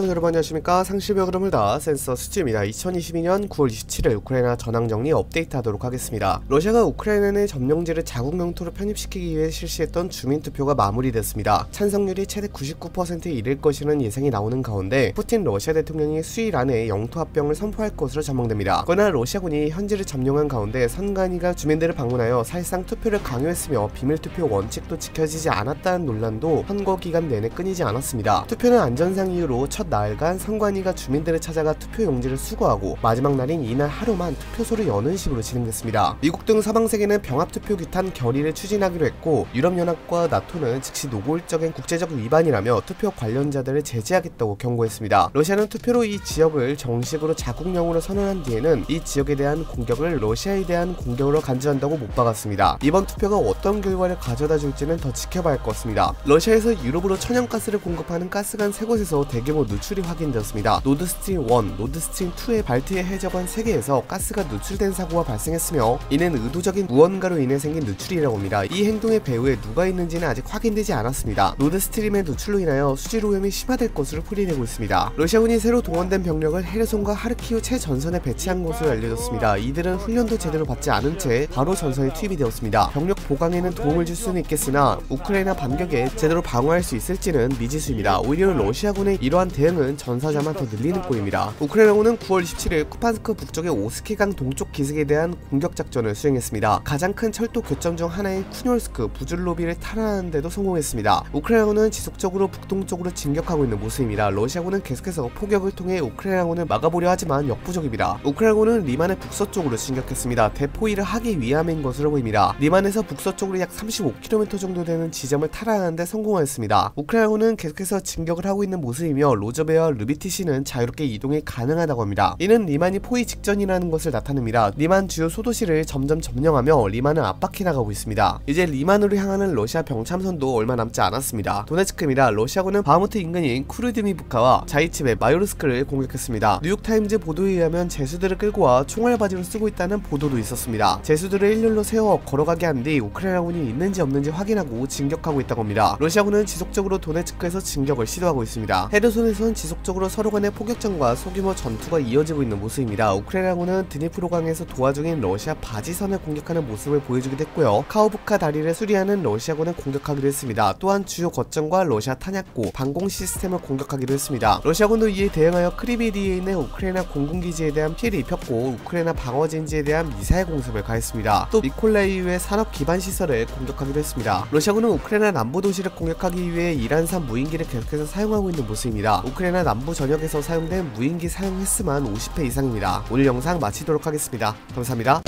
시청자 여러분 안녕하십니까? 상실벽 흐름을 다 센서 수지입니다. 2022년 9월 27일 우크라이나 전황정리 업데이트 하도록 하겠습니다. 러시아가 우크라이나 내 점령지를 자국 영토로 편입시키기 위해 실시했던 주민투표가 마무리됐습니다. 찬성률이 최대 99%에 이를 것이라는 예상이 나오는 가운데 푸틴 러시아 대통령이 수일 안에 영토 합병을 선포할 것으로 전망됩니다. 그러나 러시아군이 현지를 점령한 가운데 선관위가 주민들을 방문하여 사실상 투표를 강요했으며 비밀투표 원칙도 지켜지지 않았다는 논란도 선거 기간 내내 끊이지 않았습니다. 투표는 안전상 이유로 첫 나흘간 선관위가 주민들을 찾아가 투표 용지를 수거하고 마지막 날인 이날 하루만 투표소를 여는 식으로 진행됐습니다. 미국 등 서방 세계는 병합투표 규탄 결의를 추진하기로 했고 유럽연합과 나토는 즉시 노골적인 국제적 위반이라며 투표 관련자들을 제재하겠다고 경고했습니다. 러시아는 투표로 이 지역을 정식으로 자국령으로 선언한 뒤에는 이 지역에 대한 공격을 러시아에 대한 공격으로 간주한다고 못 박았습니다. 이번 투표가 어떤 결과를 가져다 줄지는 더 지켜봐야 할 것 같습니다. 러시아에서 유럽으로 천연가스를 공급하는 가스관 세 곳에서 대규모 누출 이 확인되었습니다. 노드스트림 1, 노드스트림 2의 발트해 해저관 3개에서 가스가 누출된 사고가 발생했으며 이는 의도적인 무언가로 인해 생긴 누출이라고 합니다. 이 행동의 배후에 누가 있는지는 아직 확인되지 않았습니다. 노드스트림의 누출로 인하여 수질 오염이 심화될 것으로 풀이되고 있습니다. 러시아군이 새로 동원된 병력을 헤르손과 하르키우 최전선에 배치한 것으로 알려졌습니다. 이들은 훈련도 제대로 받지 않은 채 바로 전선에 투입이 되었습니다. 병력 보강에는 도움을 줄 수는 있겠으나 우크라이나 반격에 제대로 방어할 수 있을지는 미지수입니다. 오히려 러시아군의 이러한 대응은 전사자만 더 늘리는 꼴입니다. 우크라이나군은 9월 27일 쿠판스크 북쪽의 오스키강 동쪽 기슭에 대한 공격 작전을 수행했습니다. 가장 큰 철도 교점 중 하나인 쿠뇨르스크 부줄로비를 탈환하는 데도 성공했습니다. 우크라이나군은 지속적으로 북동쪽으로 진격하고 있는 모습입니다. 러시아군은 계속해서 포격을 통해 우크라이나군을 막아보려 하지만 역부족입니다. 우크라이나군은 리만의 북서쪽으로 진격했습니다. 대포위를 하기 위함인 것으로 보입니다. 리만에서 북서쪽으로 약 35km 정도 되는 지점을 탈환하는데 성공하였습니다. 우크라이나군은 계속해서 진격을 하고 있는 모습이며 로저베와 르비티시는 자유롭게 이동이 가능하다고 합니다. 이는 리만이 포위 직전이라는 것을 나타냅니다. 리만 주요 소도시를 점점 점령하며 리만을 압박해 나가고 있습니다. 이제 리만으로 향하는 러시아 병참선도 얼마 남지 않았습니다. 도네츠크입니다. 러시아군은 바무트 인근인 쿠르드미부카와 자이츠베 마요르스크를 공격했습니다. 뉴욕타임즈 보도에 의하면 죄수들을 끌고 와 총알받이로 쓰고 있다는 보도도 있었습니다. 죄수들을 일렬로 세워 걸어가게 한 뒤 우크라이나군이 있는지 없는지 확인하고 진격하고 있다고 합니다. 러시아군은 지속적으로 도네츠크에서 진격을 시도하고 있습니다. 헤르손에선 지속적으로 서로 간의 포격전과 소규모 전투가 이어지고 있는 모습입니다. 우크라이나군은 드니프로강에서 도하 중인 러시아 바지선을 공격하는 모습을 보여주기도 했고요. 카우부카 다리를 수리하는 러시아군은 공격하기도 했습니다. 또한 주요 거점과 러시아 탄약고, 방공 시스템을 공격하기도 했습니다. 러시아군도 이에 대응하여 크리비디에 있는 우크라이나 공군기지에 대한 피해를 입혔고 우크라이나 방어진지에 대한 미사일 공습을 가했습니다. 또 미콜라이유의 산업 기반 시설을 공격하기도 했습니다. 러시아군은 우크라이나 남부 도시를 공격하기 위해 이란산 무인기를 계속해서 사용하고 있는 모습입니다. 우크라이나 남부 전역에서 사용된 무인기 사용 횟수만 50회 이상입니다. 오늘 영상 마치도록 하겠습니다. 감사합니다.